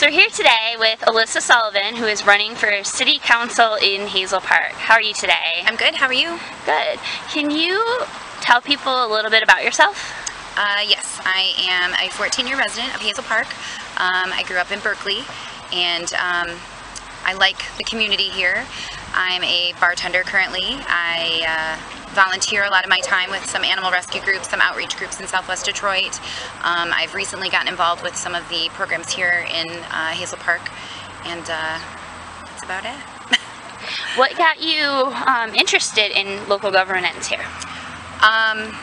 So we're here today with Alissa Sullivan, who is running for City Council in Hazel Park. How are you today? I'm good. How are you? Good. Can you tell people a little bit about yourself? Uh, yes, I am a 14-year resident of Hazel Park. Um, I grew up in Berkley, and um, I like the community here. I'm a bartender currently. I uh, volunteer a lot of my time with some animal rescue groups, some outreach groups in Southwest Detroit. Um, I've recently gotten involved with some of the programs here in uh, Hazel Park, and uh, that's about it. what got you um, interested in local governance here? Um,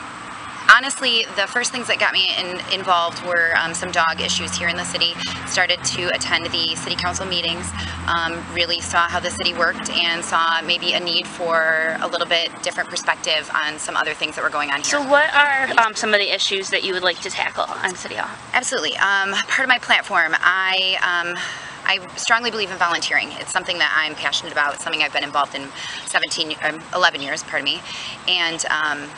honestly, the first things that got me in, involved were um, some dog issues here in the city. Started to attend the city council meetings, um, really saw how the city worked and saw maybe a need for a little bit different perspective on some other things that were going on here. So what are um, some of the issues that you would like to tackle on City Hall? Absolutely. Um, part of my platform, I um, I strongly believe in volunteering. It's something that I'm passionate about. It's something I've been involved in 17, um, 11 years, pardon me. And um,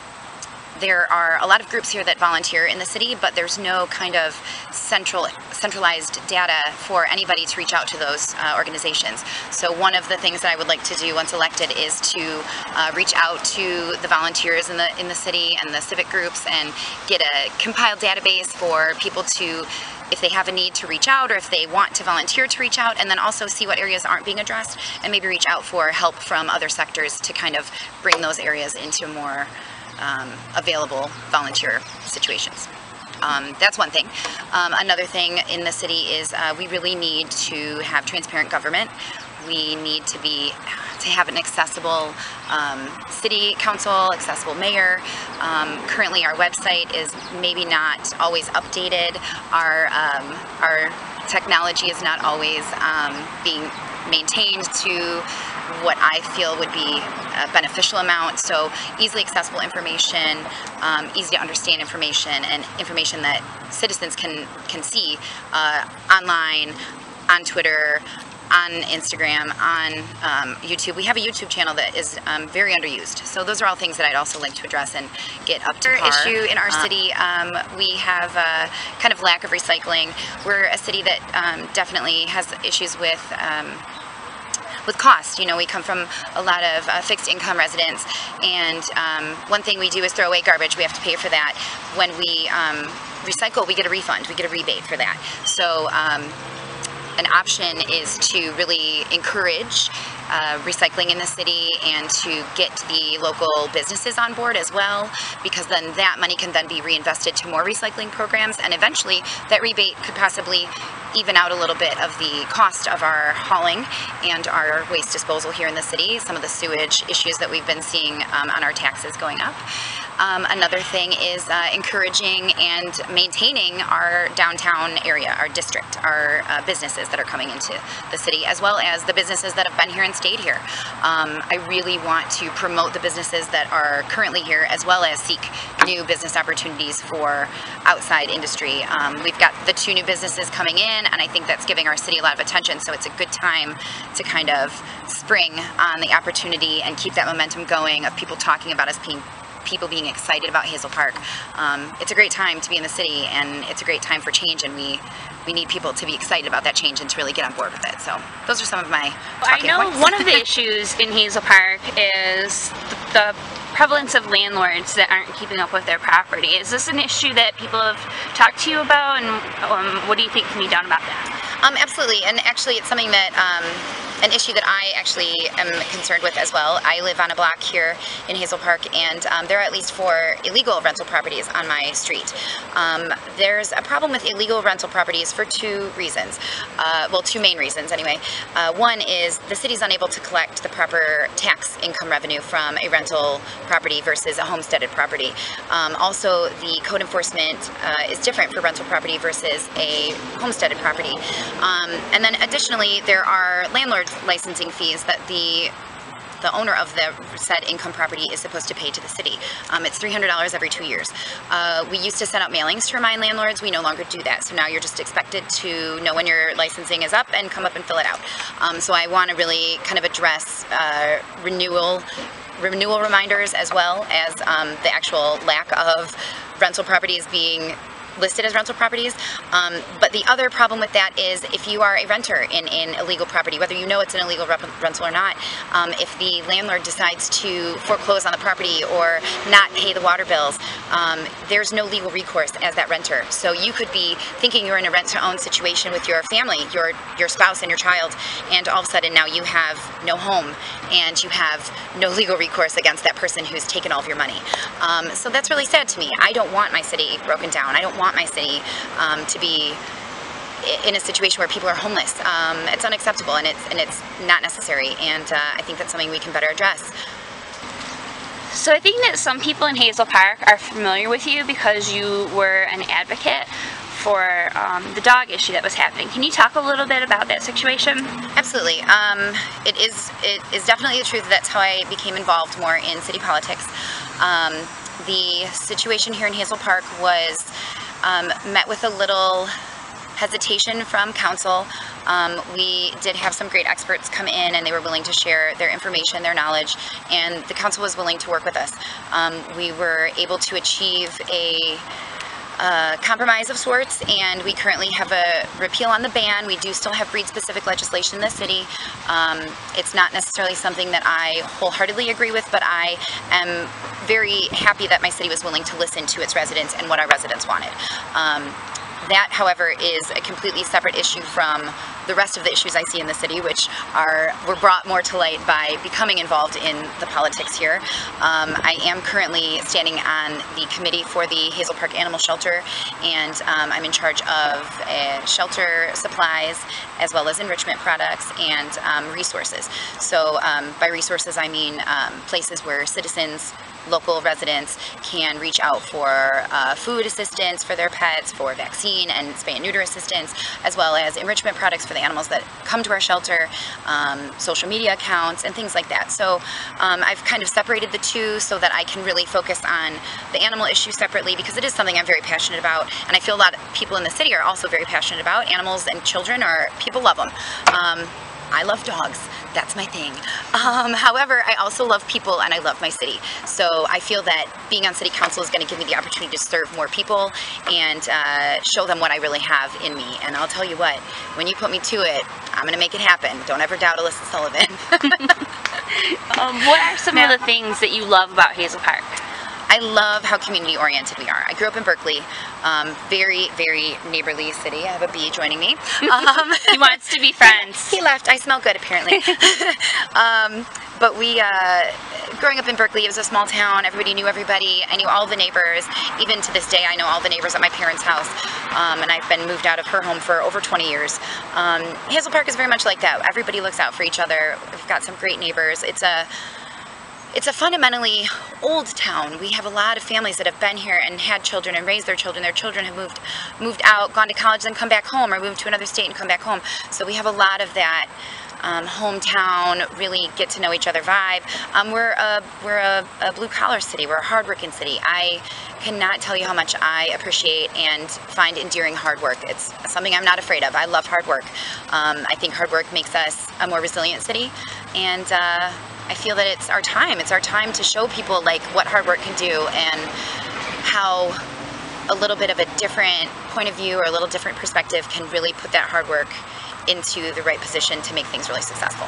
there are a lot of groups here that volunteer in the city, but there's no kind of central centralized data for anybody to reach out to those uh, organizations. So one of the things that I would like to do once elected is to uh, reach out to the volunteers in the in the city and the civic groups and get a compiled database for people to if they have a need to reach out or if they want to volunteer to reach out and then also see what areas aren't being addressed and maybe reach out for help from other sectors to kind of bring those areas into more um, available volunteer situations. Um, that's one thing. Um, another thing in the city is uh, we really need to have transparent government. We need to be to have an accessible um, city council, accessible mayor. Um, currently, our website is maybe not always updated. Our um, our technology is not always um, being maintained to what I feel would be a beneficial amount. So easily accessible information, um, easy to understand information, and information that citizens can can see uh, online, on Twitter, on Instagram, on um, YouTube. We have a YouTube channel that is um, very underused. So those are all things that I'd also like to address and get up to par. issue in our uh, city, um, we have a kind of lack of recycling. We're a city that um, definitely has issues with um, with cost. You know, we come from a lot of uh, fixed income residents, and um, one thing we do is throw away garbage. We have to pay for that. When we um, recycle, we get a refund. We get a rebate for that. So um, an option is to really encourage uh, recycling in the city and to get the local businesses on board as well because then that money can then be reinvested to more recycling programs and eventually that rebate could possibly even out a little bit of the cost of our hauling and our waste disposal here in the city, some of the sewage issues that we've been seeing um, on our taxes going up. Um, another thing is uh, encouraging and maintaining our downtown area, our district, our uh, businesses that are coming into the city, as well as the businesses that have been here and stayed here. Um, I really want to promote the businesses that are currently here, as well as seek new business opportunities for outside industry. Um, we've got the two new businesses coming in, and I think that's giving our city a lot of attention, so it's a good time to kind of spring on the opportunity and keep that momentum going of people talking about us being people being excited about Hazel Park. Um, it's a great time to be in the city and it's a great time for change and we we need people to be excited about that change and to really get on board with it. So those are some of my I know points. one of the issues in Hazel Park is the, the prevalence of landlords that aren't keeping up with their property. Is this an issue that people have talked to you about and um, what do you think can be done about that? Um, absolutely, and actually it's something that um, an issue that I actually am concerned with as well. I live on a block here in Hazel Park and um, there are at least four illegal rental properties on my street. Um, there's a problem with illegal rental properties for two reasons. Uh, well, two main reasons anyway. Uh, one is the city's unable to collect the proper tax income revenue from a rental property versus a homesteaded property. Um, also, the code enforcement uh, is different for rental property versus a homesteaded property. Um, and then additionally, there are landlord licensing fees that the the owner of the said income property is supposed to pay to the city. Um, it's $300 every two years. Uh, we used to send out mailings to remind landlords. We no longer do that. So now you're just expected to know when your licensing is up and come up and fill it out. Um, so I want to really kind of address uh, renewal renewal reminders as well as um, the actual lack of rental properties being listed as rental properties. Um, but the other problem with that is if you are a renter in an illegal property, whether you know it's an illegal rental or not, um, if the landlord decides to foreclose on the property or not pay the water bills, um, there's no legal recourse as that renter. So you could be thinking you're in a rent-to-own situation with your family, your your spouse and your child, and all of a sudden now you have no home and you have no legal recourse against that person who's taken all of your money. Um, so that's really sad to me. I don't want my city broken down. I don't want my city um, to be in a situation where people are homeless. Um, it's unacceptable and it's and it's not necessary. And uh, I think that's something we can better address. So I think that some people in Hazel Park are familiar with you because you were an advocate for um, the dog issue that was happening. Can you talk a little bit about that situation? Absolutely. Um, it is it is definitely the truth. That's how I became involved more in city politics. Um, the situation here in Hazel Park was um, met with a little hesitation from council. Um, we did have some great experts come in and they were willing to share their information, their knowledge, and the council was willing to work with us. Um, we were able to achieve a compromise of sorts, and we currently have a repeal on the ban. We do still have breed-specific legislation in the city. Um, it's not necessarily something that I wholeheartedly agree with, but I am very happy that my city was willing to listen to its residents and what our residents wanted. Um, that, however, is a completely separate issue from the rest of the issues I see in the city, which are were brought more to light by becoming involved in the politics here. Um, I am currently standing on the committee for the Hazel Park Animal Shelter, and um, I'm in charge of uh, shelter supplies as well as enrichment products and um, resources. So um, by resources, I mean um, places where citizens local residents can reach out for uh, food assistance for their pets, for vaccine and spay and neuter assistance, as well as enrichment products for the animals that come to our shelter, um, social media accounts, and things like that. So um, I've kind of separated the two so that I can really focus on the animal issue separately because it is something I'm very passionate about, and I feel a lot of people in the city are also very passionate about. Animals and children are, people love them. Um, I love dogs. That's my thing. Um, however, I also love people and I love my city. So I feel that being on city council is going to give me the opportunity to serve more people and uh, show them what I really have in me. And I'll tell you what, when you put me to it, I'm going to make it happen. Don't ever doubt Alissa Sullivan. um, what are some now, of the things that you love about Hazel Park? I love how community oriented we are. I grew up in Berkley, um, very, very neighborly city. I have a bee joining me. Um, he wants to be friends. he left. I smell good, apparently. um, but we, uh, growing up in Berkley, it was a small town. Everybody knew everybody. I knew all the neighbors. Even to this day, I know all the neighbors at my parents' house. Um, and I've been moved out of her home for over 20 years. Um, Hazel Park is very much like that. Everybody looks out for each other. We've got some great neighbors. It's a it's a fundamentally old town. We have a lot of families that have been here and had children and raised their children. Their children have moved moved out, gone to college, then come back home, or moved to another state and come back home. So we have a lot of that um, hometown, really get to know each other vibe. Um, we're a, we're a, a blue collar city. We're a hardworking city. I cannot tell you how much I appreciate and find endearing hard work. It's something I'm not afraid of. I love hard work. Um, I think hard work makes us a more resilient city, and uh, I feel that it's our time. It's our time to show people like what hard work can do and how a little bit of a different point of view or a little different perspective can really put that hard work into the right position to make things really successful.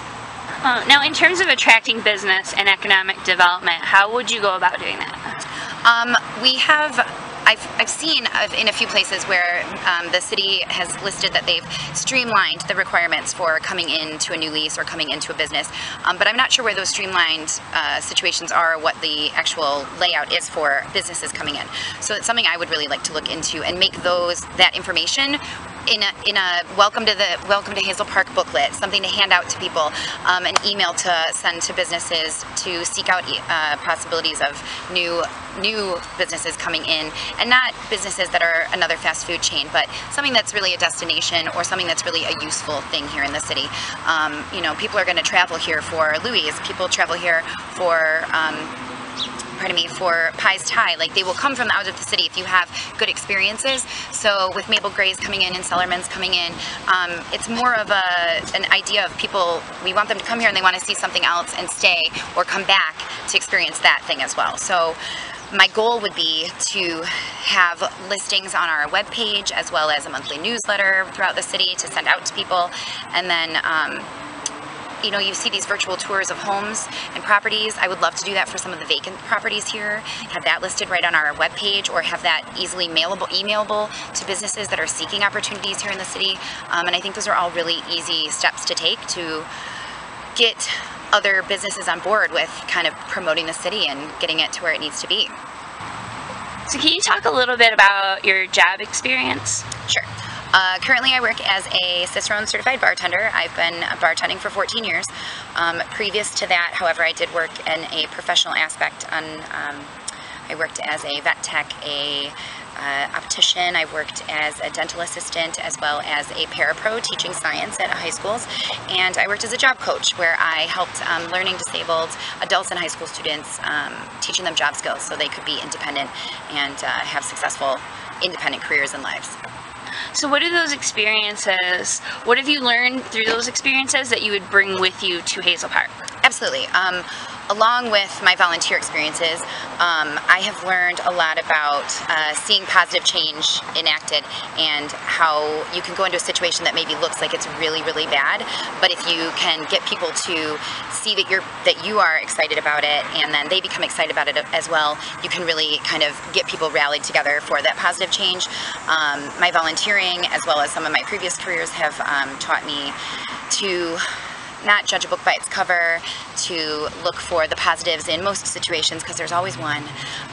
Uh, now, in terms of attracting business and economic development, how would you go about doing that? Um, we have I've, I've seen in a few places where um, the city has listed that they've streamlined the requirements for coming into a new lease or coming into a business, um, but I'm not sure where those streamlined uh, situations are, what the actual layout is for businesses coming in. So it's something I would really like to look into and make those that information in a, in a welcome to the welcome to Hazel Park booklet, something to hand out to people, um, an email to send to businesses to seek out uh, possibilities of new new businesses coming in, and not businesses that are another fast food chain, but something that's really a destination or something that's really a useful thing here in the city. Um, you know, people are going to travel here for Louis. People travel here for um, pardon me, for Pies Thai. Like they will come from out of the city if you have good experiences. So with Mabel Gray's coming in and Cellarmen's coming in, um, it's more of a an idea of people, we want them to come here and they want to see something else and stay or come back to experience that thing as well. So my goal would be to have listings on our webpage as well as a monthly newsletter throughout the city to send out to people. And then um, you know, you see these virtual tours of homes and properties. I would love to do that for some of the vacant properties here, have that listed right on our webpage or have that easily mailable, emailable to businesses that are seeking opportunities here in the city. Um, and I think those are all really easy steps to take to get other businesses on board with kind of promoting the city and getting it to where it needs to be. So can you talk a little bit about your job experience? Sure. Uh, currently I work as a Cicerone certified bartender. I've been bartending for 14 years. Um, previous to that, however, I did work in a professional aspect on, um, I worked as a vet tech, a uh, optician. I worked as a dental assistant as well as a parapro teaching science at high schools. And I worked as a job coach where I helped um, learning disabled adults and high school students um, teaching them job skills so they could be independent and uh, have successful independent careers and lives. So what are those experiences, what have you learned through those experiences that you would bring with you to Hazel Park? Absolutely. Um, along with my volunteer experiences, um, I have learned a lot about uh, seeing positive change enacted and how you can go into a situation that maybe looks like it's really, really bad, but if you can get people to see that you're that you are excited about it and then they become excited about it as well, you can really kind of get people rallied together for that positive change. Um, my volunteering, as well as some of my previous careers, have um, taught me to not judge a book by its cover, to look for the positives in most situations, because there's always one,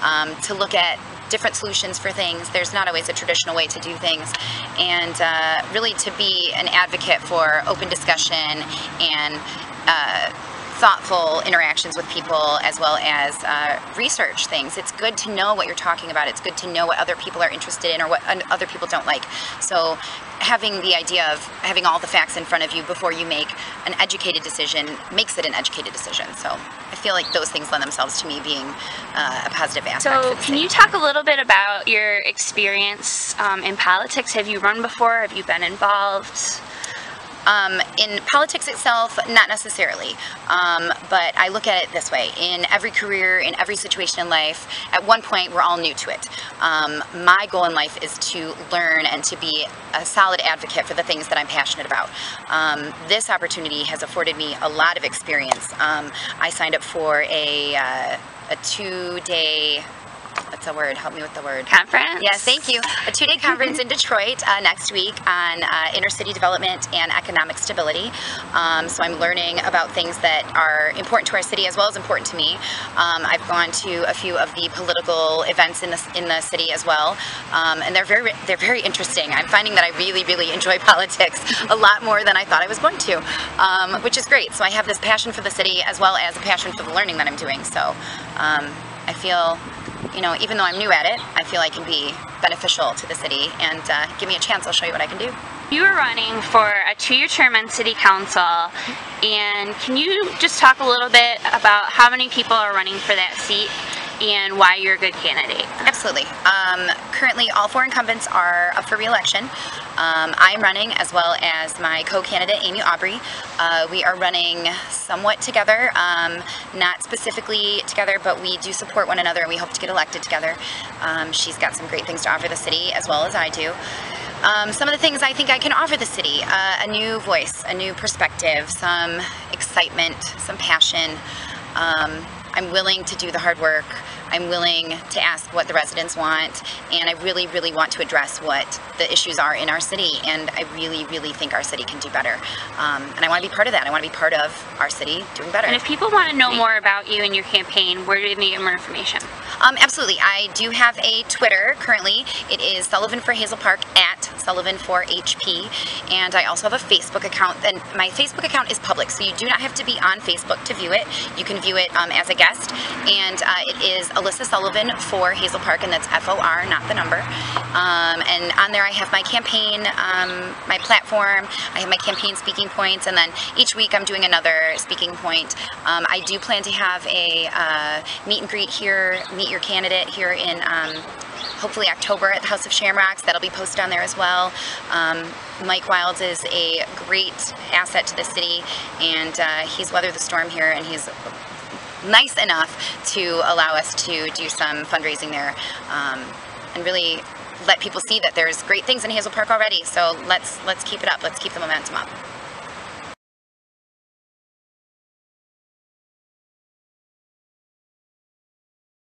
um, to look at different solutions for things. There's not always a traditional way to do things. And uh, really to be an advocate for open discussion and uh, thoughtful interactions with people as well as uh, research things. It's good to know what you're talking about. It's good to know what other people are interested in or what other people don't like. So having the idea of having all the facts in front of you before you make an educated decision makes it an educated decision. So I feel like those things lend themselves to me being uh, a positive aspect. So can you talk a little bit about your experience um, in politics? Have you run before? Have you been involved? Um, in politics itself, not necessarily, um, but I look at it this way. In every career, in every situation in life, at one point we're all new to it. Um, my goal in life is to learn and to be a solid advocate for the things that I'm passionate about. Um, this opportunity has afforded me a lot of experience. Um, I signed up for a, uh, a two-day what's the word? Help me with the word. Conference? Yes, thank you. A two-day conference in Detroit uh, next week on uh, inner city development and economic stability. Um, so I'm learning about things that are important to our city as well as important to me. Um, I've gone to a few of the political events in the, in the city as well, um, and they're very, they're very interesting. I'm finding that I really, really enjoy politics a lot more than I thought I was going to, um, which is great. So I have this passion for the city as well as a passion for the learning that I'm doing. So um, I feel you know, even though I'm new at it, I feel I can be beneficial to the city and uh, give me a chance, I'll show you what I can do. You are running for a two-year term on City Council, and can you just talk a little bit about how many people are running for that seat and why you're a good candidate? Absolutely. Um, currently, all four incumbents are up for re-election. Um, I'm running as well as my co-candidate Amy Aubrey. Uh, we are running somewhat together, um, not specifically together, but we do support one another and we hope to get elected together. Um, she's got some great things to offer the city as well as I do. Um, some of the things I think I can offer the city, uh, a new voice, a new perspective, some excitement, some passion. Um, I'm willing to do the hard work. I'm willing to ask what the residents want, and I really, really want to address what the issues are in our city, and I really, really think our city can do better. Um, and I want to be part of that. I want to be part of our city doing better. And if people want to know more about you and your campaign, where do they get more information? Um, absolutely. I do have a Twitter currently. It is Sullivan for Hazel Park at Sullivan for HP. And I also have a Facebook account. And my Facebook account is public, so you do not have to be on Facebook to view it. You can view it um, as a guest. And uh, it is Alissa Sullivan for Hazel Park, and that's F-O-R, not the number. Um, and on there I have my campaign, um, my platform, I have my campaign speaking points, and then each week I'm doing another speaking point. Um, I do plan to have a uh, meet and greet here, meet your candidate here in um, hopefully October at the House of Shamrocks. That'll be posted on there as well. Um, Mike Wilds is a great asset to the city, and uh, he's weathered the storm here, and he's nice enough to allow us to do some fundraising there um, and really let people see that there's great things in Hazel Park already. So let's let's keep it up. Let's keep the momentum up.